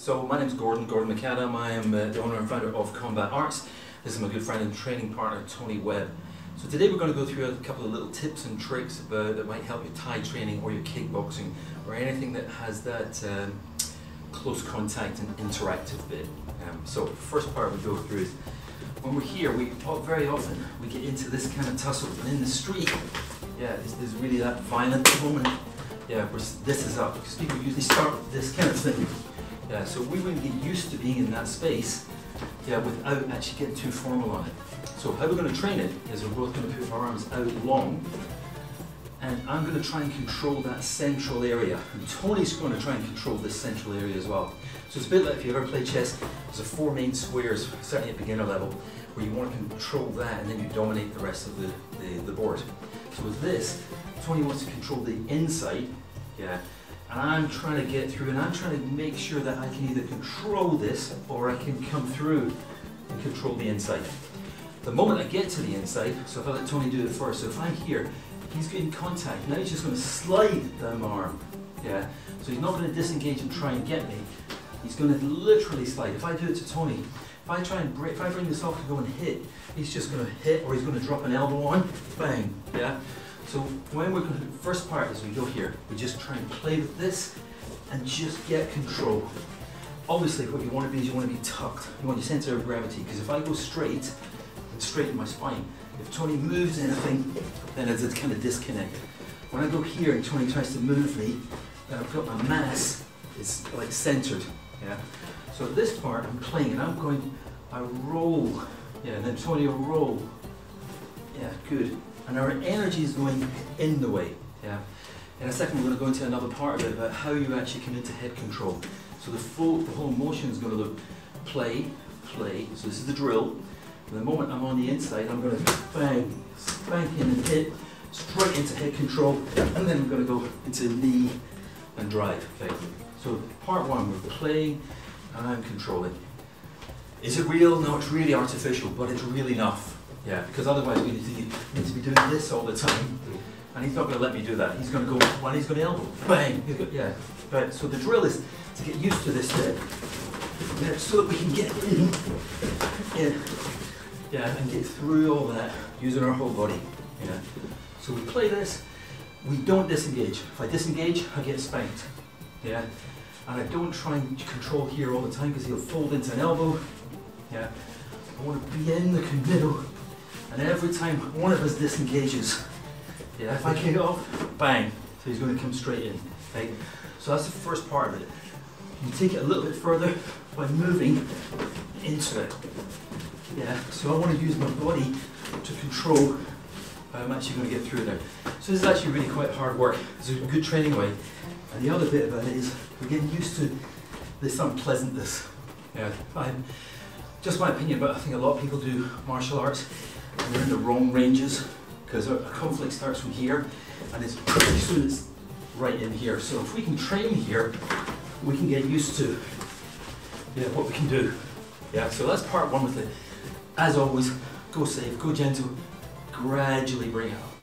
So my name is Gordon, Gordon McAdam. I am uh, the owner and founder of Combat Arts. This is my good friend and training partner, Tony Webb. So today we're going to go through a couple of little tips and tricks about, that might help your Thai training or your kickboxing or anything that has that um, close contact and interactive bit. Um, so first part we go through is when we're here, we very often we get into this kind of tussle, and in the street, yeah, there's really that violent moment yeah, this is up, because people usually start with this kind of thing. Yeah, so we to get used to being in that space, yeah, without actually getting too formal on it. So how we're going to train it is we're both going to put our arms out long, and I'm going to try and control that central area. And Tony's going to try and control this central area as well. So it's a bit like if you ever play chess, there's a four main squares, certainly at beginner level, where you want to control that and then you dominate the rest of the, the, the board. So with this, Tony wants to control the inside, yeah, I'm trying to get through and I'm trying to make sure that I can either control this or I can come through and control the inside. The moment I get to the inside, so if I let Tony do it first, so if I'm here, he's getting contact, now he's just going to slide my arm, yeah, so he's not going to disengage and try and get me, he's going to literally slide. If I do it to Tony, if I try and break, if I bring this off to go and hit, he's just going to hit or he's going to drop an elbow on, bang, yeah. So when we're going to, first part is we go here, we just try and play with this and just get control. Obviously what you want to be is you want to be tucked. You want your center of gravity because if I go straight and straight in my spine, if Tony moves anything, then it's a kind of disconnect. When I go here and Tony tries to move me, then I've got my mass, it's like centered. Yeah. So this part I'm playing and I'm going, I roll. Yeah, and then Tony will roll. Yeah, good and our energy is going in the way. Yeah. In a second, we're going to go into another part of it about how you actually come into head control. So the full, the whole motion is going to look play, play. So this is the drill. And the moment I'm on the inside, I'm going to bang, spank in and hit straight into head control, and then I'm going to go into knee and drive. Okay. So part one, we're playing and I'm controlling. Is it real? No, it's really artificial, but it's real enough. Yeah, because otherwise we need to, be doing this all the time. And he's not going to let me do that. He's going to go, one, he's going to elbow, bang. He's got, yeah, right. So the drill is to get used to this bit, so that we can get in, yeah, yeah, and get through all that using our whole body. Yeah. So we play this. We don't disengage. If I disengage, I get spanked. Yeah. And I don't try and control here all the time because he'll fold into an elbow. Yeah. I want to be in the middle and every time one of us disengages, yeah, if I kick off, bang, so he's going to come straight in. Okay? So that's the first part of it. You take it a little bit further by moving into it. Yeah, so I want to use my body to control how I'm actually going to get through there. So this is actually really quite hard work. It's a good training way. And the other bit about it is we're getting used to this unpleasantness. Yeah, I'm, just my opinion, but I think a lot of people do martial arts they're in the wrong ranges because a conflict starts from here and it's pretty soon it's right in here. So if we can train here, we can get used to yeah, what we can do. Yeah, so that's part one with it. As always, go safe, go gentle, gradually bring it up.